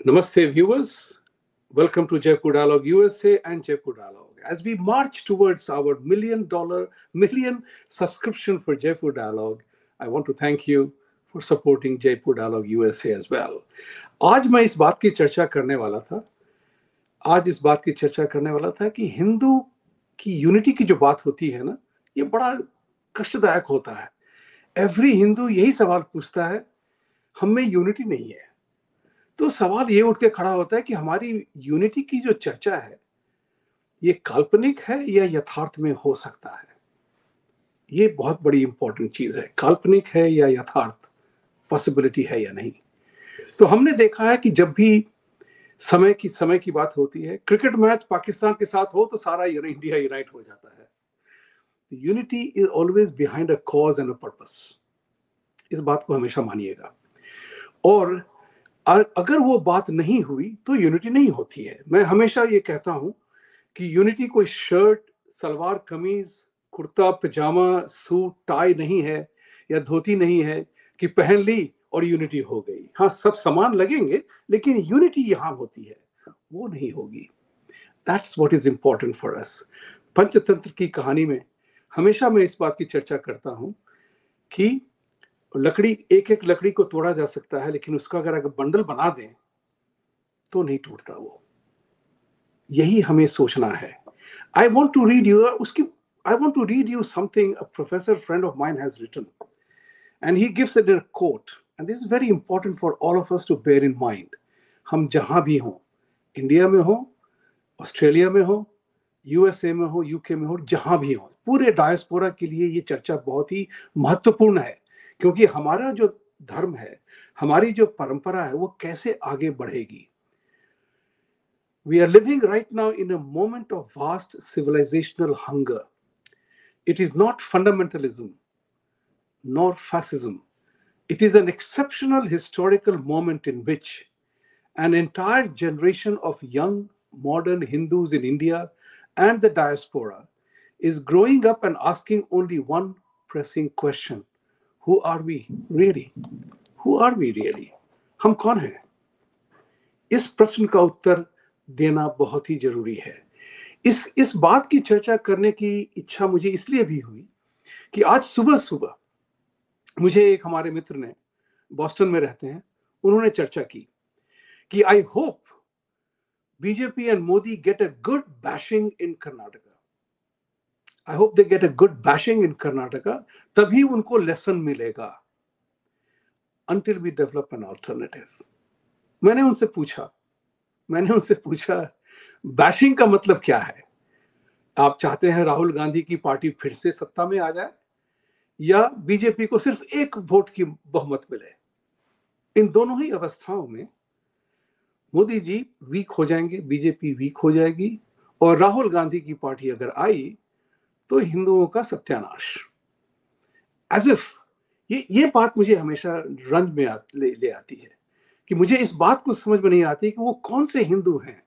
Namaste, viewers. Welcome to Jaipur Dialogue USA and Jaipur Dialogue. As we march towards our million dollar, million subscription for Jaipur Dialogue, I want to thank you for supporting Jaipur Dialogue USA as well. आज मैं इस बात की चर्चा करने वाला था आज इस बात की चर्चा करने वाला था कि हिंदू की यूनिटी की जो बात होती है ना ये बड़ा कष्टदायक होता है एवरी हिंदू यही सवाल पूछता है हम में यूनिटी नहीं है तो सवाल ये उठ के खड़ा होता है कि हमारी यूनिटी की जो चर्चा है, ये काल्पनिक है या यथार्थ में हो सकता है? ये बहुत बड़ी इंपॉर्टेंट चीज़ है। काल्पनिक है या यथार्थ? पॉसिबिलिटी है या नहीं? तो हमने देखा है कि जब भी समय की समय की बात होती है क्रिकेट मैच पाकिस्तान के साथ हो तो सारा इंडिया यूनाइट हो जाता है। Unity is always behind a cause and a purpose इस बात को हमेशा मानिएगा। और अगर वो बात नहीं हुई तो यूनिटी नहीं होती है। मैं हमेशा ये कहता हूँ कि यूनिटी कोई शर्ट सलवार, कमीज, कुर्ता पजामा सूट टाई नहीं है या धोती नहीं है कि पहन ली और यूनिटी हो गई। हाँ सब समान लगेंगे, लेकिन यूनिटी यहाँ होती है। वो नहीं होगी। That's what is important for us Panchatantra की कहानी में हमेशा मैं इस बात की चर्चा करता हूँ कि लकड़ी एक एक लकड़ी को तोड़ा जा सकता है, लेकिन उसका अगर अगर बंडल बना दें तो नहीं टूटता वो। यही हमें सोचना है। I want to read you उसकी I want to read you something professor friend of mine has written and he gives it in quote and this is very important for all of us to bear in mind हम जहाँ भी हों India में हो Australia में हो USA में हो यूके में हो, जहाँ भी हो, पूरे डायस्पोरा के लिए ये चर्चा बहुत ही महत्वपूर्ण है। क्योंकि हमारा जो धर्म है, हमारी जो परंपरा है, वो कैसे आगे बढ़ेगी? We are living right now in a moment of vast civilizational hunger it is not fundamentalism nor fascism it is an exceptional historical moment in which an entire generation of young modern Hindus in India and the diaspora is growing up and asking only one pressing question who are we really? Who are we really? हम कौन हैं? इस प्रश्न का उत्तर देना बहुत ही ज़रूरी है। इस इस बात की चर्चा करने की इच्छा मुझे इसलिए भी हुई कि आज सुबह सुबह मुझे एक हमारे मित्र ने बॉस्टन में रहते हैं, उन्होंने चर्चा की कि I hope BJP and Modi get a good bashing in Karnataka I hope they get a good bashing in Karnataka तभी उनको लेसन मिलेगा until we develop an alternative मैंने उनसे पूछा, मैंने उनसे पूछा बैशिंग का मतलब क्या है? आप चाहते हैं राहुल गांधी की पार्टी फिर से सत्ता में आ जाए? या बीजेपी को सिर्फ़ एक वोट की बहुमत मिले? इन दोनों ही अवस्थाओं में मोदी जी वीक हो जाएँगे, बीजेपी वीक हो जाएगी, और राहुल गांधी की पार्टी अगर आई तो हिंदुओं का सत्यानाश। एज इफ़ ये ये बात मुझे हमेशा रंज में आ, ले, ले आती है कि मुझे इस बात को समझ में नहीं आती कि वो कौन से हिंदू हैं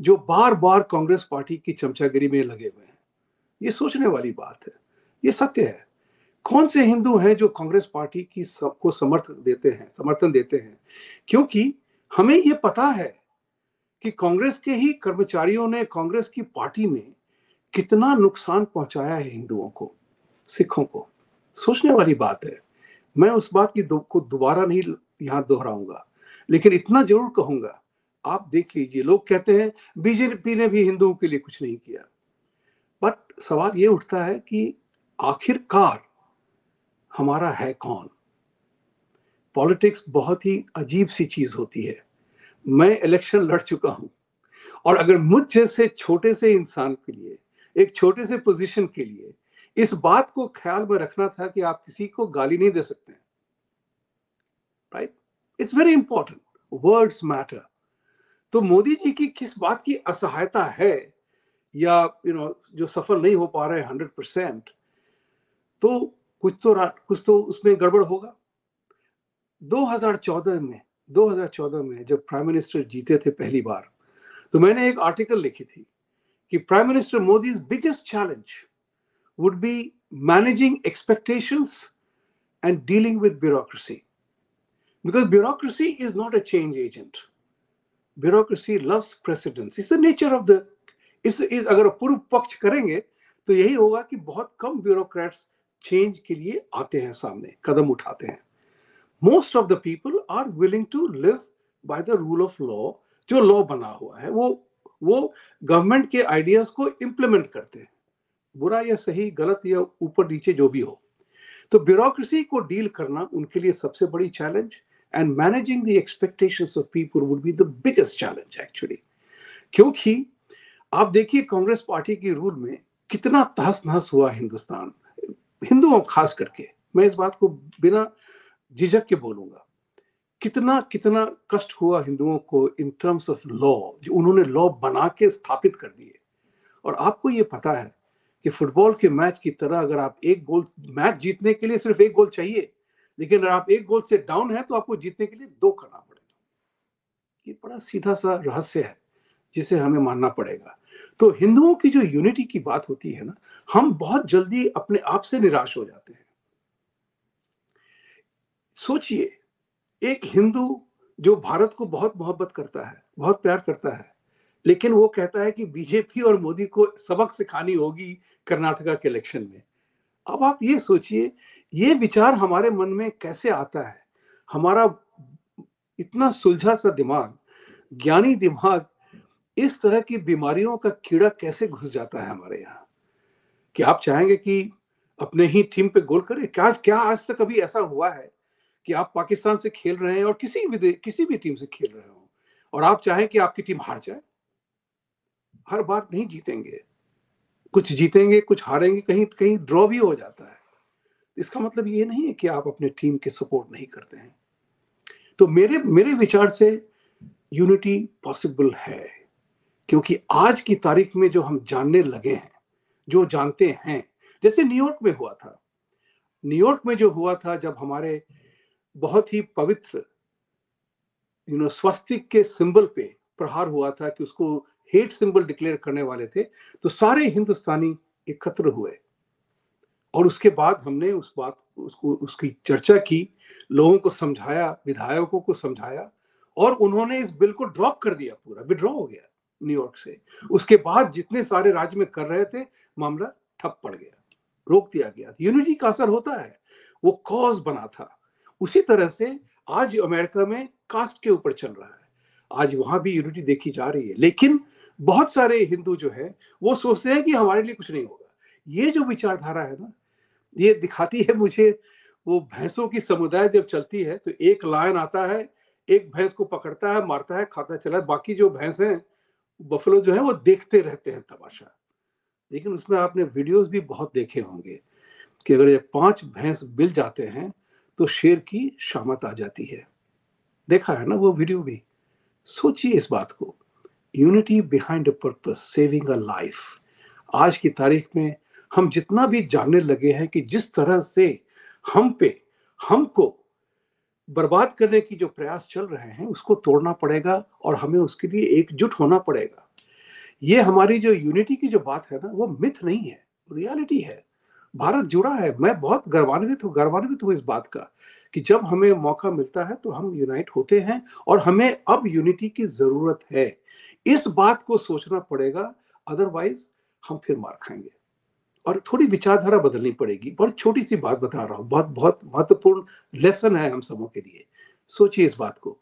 जो बार बार कांग्रेस पार्टी की चमचागिरी में लगे हुए हैं। ये सोचने वाली बात है। ये सत्य है। कौन से हिंदू हैं जो कांग्रेस पार्टी की सबको समर्थ देते हैं समर्थन देते हैं? क्योंकि हमें ये पता है कि कांग्रेस के ही कर्मचारियों ने कांग्रेस की पार्टी में कितना नुकसान पहुँचाया है हिंदुओं को सिखों को। सोचने वाली बात है मैं उस बात की दो, को दोबारा नहीं यहाँ दोहराऊँगा लेकिन इतना ज़रूर कहूँगा आप देख लीजिए लोग कहते हैं बीजेपी ने भी हिंदुओं के लिए कुछ नहीं किया। बट सवाल ये उठता है कि आखिरकार हमारा है कौन? पॉलिटिक्स बहुत ही अजीब सी चीज़ होती है। मैं इलेक्शन लड़ चुका हूँ और अगर मुझ जैसे छोटे से इंसान के लिए एक छोटे से पोजीशन के लिए इस बात को ख्याल में रखना था कि आप किसी को गाली नहीं दे सकते। Right it's very important words matter तो मोदी जी की किस बात की असहायता है या यू you नो know, जो सफल नहीं हो पा रहे हंड्रेड परसेंट तो कुछ तो कुछ तो उसमें गड़बड़ होगा। 2014 में 2014 में जब प्राइम मिनिस्टर जीते थे पहली बार तो मैंने एक आर्टिकल लिखी थी। कि prime minister Modi biggest challenge would be managing expectations and dealing with bureaucracy because bureaucracy is not a change agent. Bureaucracy loves precedence it's the nature of the इस इस अगर पूर्व पक्ष करेंगे तो यही होगा कि बहुत कम ब्यूरोक्रेट्स चेंज के लिए आते हैं सामने कदम उठाते हैं most of the people are willing to live by the rule of law जो लॉ बना हुआ है वो वो गवर्नमेंट के आइडियाज़ को इम्प्लीमेंट करते हैं। बुरा या सही, गलत या ऊपर नीचे जो भी हो। तो ब्यूरोक्रेसी को डील करना उनके लिए सबसे बड़ी challenge and managing the expectations of people would be the biggest challenge actually क्योंकि आप देखिए कांग्रेस पार्टी के रूल में कितना तहस नहस हुआ हिंदुस्तान, हिंदुओं खास करके। मैं इस बात को बिना झिझक के बोलूँगा। कितना कितना कष्ट हुआ हिंदुओं को इन टर्म्स ऑफ़ लॉ जो उन्होंने लॉ बना के स्थापित कर दिए। और आपको ये पता है कि फुटबॉल के मैच की तरह अगर आप एक गोल मैच जीतने के लिए सिर्फ़ एक गोल चाहिए, लेकिन अगर आप एक गोल से डाउन है तो आपको जीतने के लिए दो करना पड़ेगा। ये बड़ा सीधा सा रहस्य है, जिसे हमें मानना पड़ेगा। तो हिंदुओं की जो यूनिटी की बात होती है ना, हम बहुत जल्दी अपने आप से निराश हो जाते हैं। सोचिए एक हिंदू जो भारत को बहुत मोहब्बत करता है, बहुत प्यार करता है, लेकिन वो कहता है कि बीजेपी और मोदी को सबक सिखानी होगी कर्नाटका के इलेक्शन में। अब आप ये सोचिए, ये विचार हमारे मन में कैसे आता है? हमारा इतना सुलझा सा दिमाग, ज्ञानी दिमाग, इस तरह की बीमारियों का कीड़ा कैसे घुस जाता है हमारे यहाँ? कि आप चाहेंगे कि अपने ही टीम पे गोल करें? क्या क्या आज तक अभी ऐसा हुआ है? कि आप पाकिस्तान से खेल रहे हैं और किसी भी किसी भी टीम से खेल रहे हो। और आप चाहें कि आपकी टीम हार जाए। हर बार नहीं जीतेंगे। कुछ जीतेंगे, कुछ हारेंगे, कहीं कहीं ड्रॉ भी हो जाता है। इसका मतलब ये नहीं है कि आप अपने टीम के सपोर्ट नहीं करते हैं। तो मेरे मेरे विचार से यूनिटी पॉसिबल है। क्योंकि आज की तारीख में जो हम जानने लगे हैं, जो जानते हैं, जैसे न्यूयॉर्क में हुआ था। न्यूयॉर्क में जो हुआ था, जब हमारे बहुत ही पवित्र यू नो स्वस्तिक के सिंबल पे प्रहार हुआ था कि उसको हेट सिंबल डिक्लेयर करने वाले थे। तो सारे हिंदुस्तानी एकत्र हुए। और उसके बाद हमने उस बात, उसको, उसकी चर्चा की, लोगों को समझाया, विधायकों को समझाया और उन्होंने इस बिल को ड्रॉप कर दिया पूरा विड्रॉ हो गया न्यूयॉर्क से। उसके बाद जितने सारे राज्य में कर रहे थे, मामला ठप पड़ गया, रोक दिया गया। यूनिटी का असर होता है। वो कॉज बना था। उसी तरह से आज अमेरिका में कास्ट के ऊपर चल रहा है। आज वहाँ भी यूनिटी देखी जा रही है। लेकिन बहुत सारे हिंदू जो है, वो सोचते हैं कि हमारे लिए कुछ नहीं होगा। ये जो विचारधारा है ना, ये दिखाती है मुझे वो भैंसों की समुदाय जब चलती है तो एक लायन आता है, एक भैंस को पकड़ता है, मारता है, खाता चला है। बाकी जो भैंस हैं बफलो जो है, वो देखते रहते हैं तमाशा। लेकिन उसमें आपने वीडियोस भी बहुत देखे होंगे कि अगर ये पाँच भैंस मिल जाते हैं तो शेर की शामत आ जाती है। देखा है ना वो वीडियो भी? सोचिए इस बात को। Unity behind a purpose saving a life आज की तारीख में हम जितना भी जानने लगे हैं कि जिस तरह से हम पे, हमको बर्बाद करने की जो प्रयास चल रहे हैं, उसको तोड़ना पड़ेगा और हमें उसके लिए एकजुट होना पड़ेगा। ये हमारी जो यूनिटी की जो बात है ना, वो मिथ नहीं है रियलिटी है। भारत जुड़ा है। मैं बहुत गर्वान्वित हूँ गर्वान्वित हूँ इस बात का कि जब हमें मौका मिलता है तो हम यूनाइट होते हैं और हमें अब यूनिटी की ज़रूरत है। इस बात को सोचना पड़ेगा अदरवाइज़ हम फिर मार खाएँगे। और थोड़ी विचारधारा बदलनी पड़ेगी। बहुत छोटी सी बात बता रहा हूँ, बहुत बहुत महत्वपूर्ण लेसन है हम सबों के लिए। सोचिए इस बात को।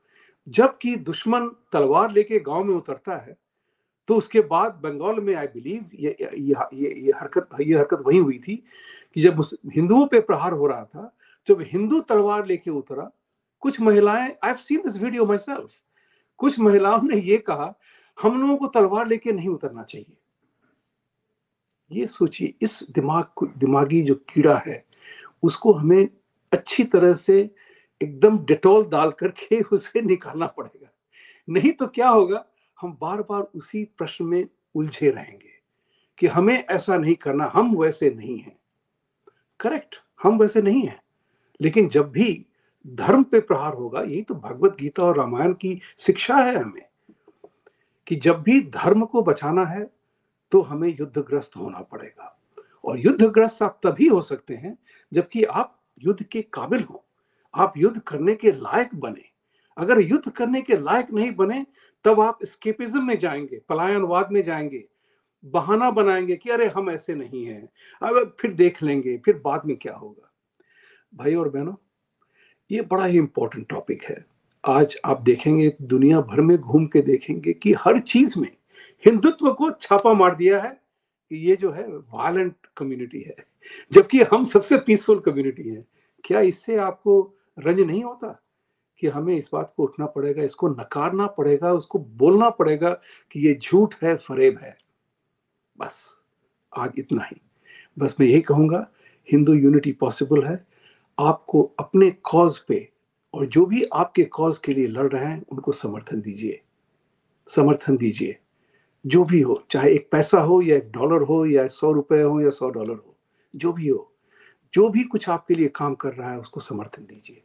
जबकि दुश्मन तलवार लेके गाँव में उतरता है तो उसके बाद बंगाल में आई बिलीव ये ये ये हरकत ये हरकत वही हुई थी कि जब हिंदुओं पे प्रहार हो रहा था, जब हिंदू तलवार लेके उतरा, कुछ महिलाएँ I have seen this video myself कुछ महिलाओं ने ये कहा, हम लोगों को तलवार लेके नहीं उतरना चाहिए। ये सोचिए, इस दिमाग को, दिमागी जो कीड़ा है, उसको हमें अच्छी तरह से एकदम डिटोल डाल करके उसे निकालना पड़ेगा। नहीं तो क्या होगा? हम बार बार उसी प्रश्न में उलझे रहेंगे कि हमें ऐसा नहीं करना, हम वैसे नहीं हैं। करेक्ट, हम वैसे नहीं हैं। लेकिन जब भी धर्म पे प्रहार होगा, यही तो भगवत गीता और रामायण की शिक्षा है हमें, कि जब भी धर्म को बचाना है तो हमें युद्धग्रस्त होना पड़ेगा। और युद्धग्रस्त आप तभी हो सकते हैं, जबकि आप युद्ध के काबिल हो। आप युद्ध करने के लायक बने। अगर युद्ध करने के लायक नहीं बने, तब आप स्केपिज्म में जाएँगे, पलायनवाद में जाएँगे, बहाना बनाएँगे कि अरे हम ऐसे नहीं हैं। अब फिर देख लेंगे, फिर बाद में क्या होगा। भाई और बहनों, ये बड़ा ही इंपॉर्टेंट टॉपिक है। आज आप देखेंगे, दुनिया भर में घूम के देखेंगे कि हर चीज़ में हिंदुत्व को छापा मार दिया है कि ये जो है वायलेंट कम्युनिटी है, जबकि हम सबसे पीसफुल कम्युनिटी है। क्या इससे आपको रंज नहीं होता? कि हमें इस बात को उठना पड़ेगा, इसको नकारना पड़ेगा, उसको बोलना पड़ेगा कि ये झूठ है, फरेब है। बस, आज इतना ही। बस मैं यही कहूँगा, हिंदू यूनिटी पॉसिबल है। आपको अपने कॉज पे और जो भी आपके कॉज के लिए लड़ रहे हैं, उनको समर्थन दीजिए। समर्थन दीजिए। जो भी हो, चाहे एक पैसा हो या एक डॉलर हो या सौ रुपए हो या सौ डॉलर हो, जो भी हो, जो भी कुछ आपके लिए काम कर रहा है, उसको समर्थन दीजिए।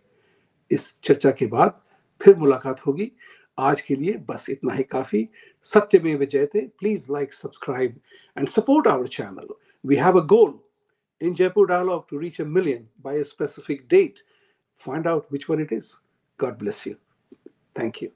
इस चर्चा के बाद फिर मुलाकात होगी। आज के लिए बस इतना ही काफ़ी। सत्य में विजय थे please like subscribe and support our channel we have a goal in Jaipur dialogue to reach a million by a specific date find out which one it is God bless you thank you